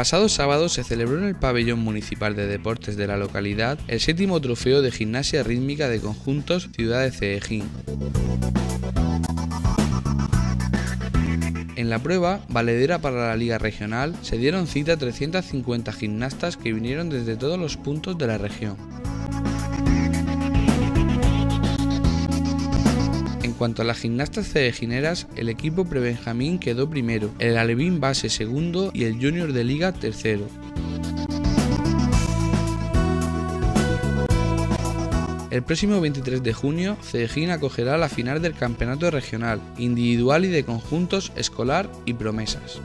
pasado sábado se celebró en el pabellón municipal de deportes de la localidad el séptimo trofeo de gimnasia rítmica de conjuntos Ciudad de Ceejín. En la prueba, valedera para la Liga Regional, se dieron cita 350 gimnastas que vinieron desde todos los puntos de la región. Cuanto a las gimnastas ceejineras, el equipo prebenjamín quedó primero, el alevín base segundo y el junior de liga tercero. El próximo 23 de junio, Ceejín acogerá la final del campeonato regional, individual y de conjuntos escolar y promesas.